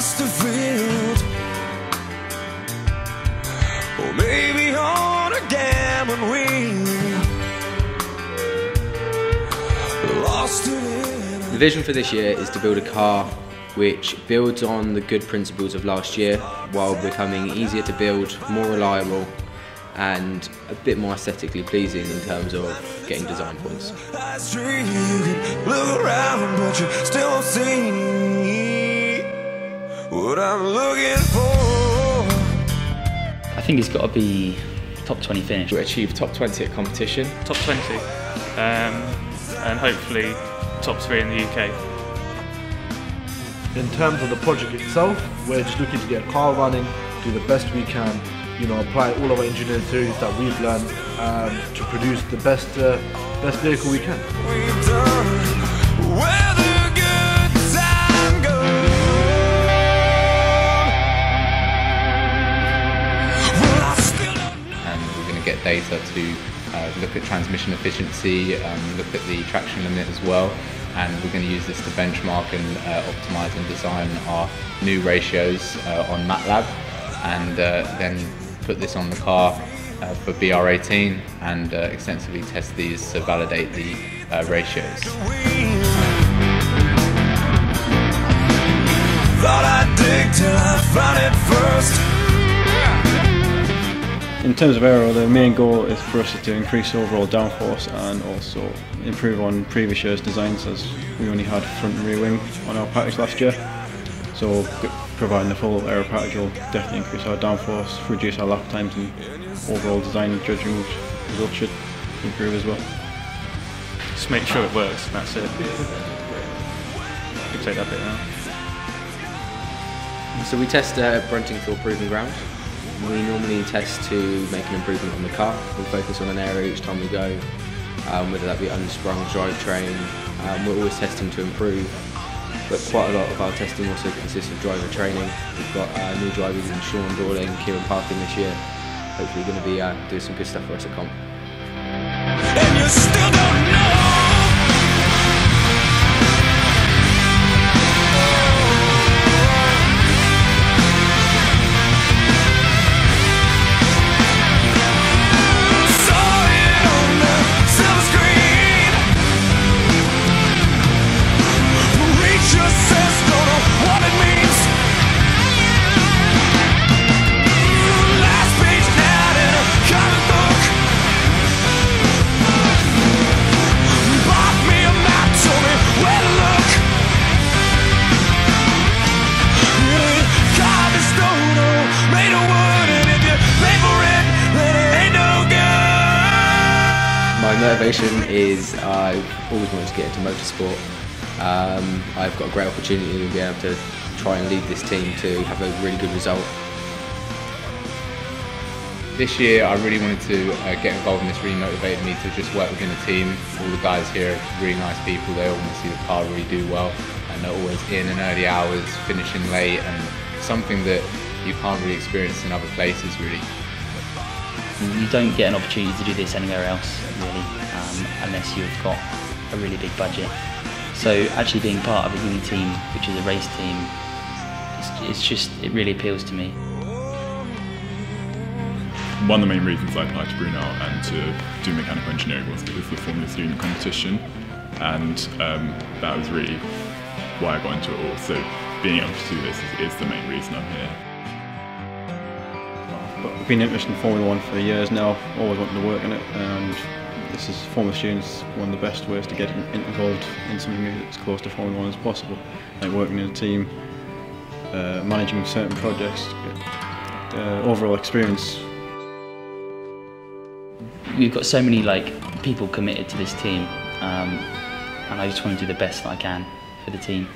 Chesterfield Or maybe on a gammon Lost The vision for this year is to build a car which builds on the good principles of last year while becoming easier to build, more reliable and a bit more aesthetically pleasing in terms of getting design points. I think it's got to be top 20 finish. We achieve top 20 at competition. Top 20 um, and hopefully top 3 in the UK. In terms of the project itself, we're just looking to get a car running, do the best we can, you know, apply all of our engineering theories that we've learned um, to produce the best, uh, best vehicle we can. Get data to uh, look at transmission efficiency, um, look at the traction limit as well, and we're going to use this to benchmark and uh, optimize and design our new ratios uh, on MATLAB, and uh, then put this on the car uh, for BR18 and uh, extensively test these to validate the ratios. In terms of aero, the main goal is for us to increase overall downforce and also improve on previous year's designs as we only had front and rear wing on our package last year. So providing the full aero package will definitely increase our downforce, reduce our lap times and overall design judging results should improve as well. Just make sure it works, that's it. You can take that bit now. So we test uh, Bruntingthorpe Proving Ground we normally test to make an improvement on the car. We'll focus on an area each time we go, um, whether that be unsprung, drivetrain. Um, we're always testing to improve, but quite a lot of our testing also consists of driver training. We've got uh, new drivers in Sean Dorling, Kieran Parkin this year. Hopefully going to be uh, doing some good stuff for us at comp. Motivation is I've always wanted to get into motorsport. Um, I've got a great opportunity to be able to try and lead this team to have a really good result. This year I really wanted to uh, get involved in this, really motivated me to just work within the team. All the guys here are really nice people, they all want to see the car really do well and they're always in and early hours, finishing late and something that you can't really experience in other places really. You don't get an opportunity to do this anywhere else, really, um, unless you've got a really big budget. So actually being part of a uni team, which is a race team, it's, it's just, it really appeals to me. One of the main reasons I applied to Brunel and to do mechanical engineering was because the Formula 3 competition, and um, that was really why I got into it all. So being able to do this is, is the main reason I'm here. Been interested in Formula One for years now, always wanted to work in it, and this is Formula Students one of the best ways to get involved in something as close to Formula One as possible, like working in a team, uh, managing certain projects, uh, overall experience. We've got so many like people committed to this team, um, and I just want to do the best that I can for the team.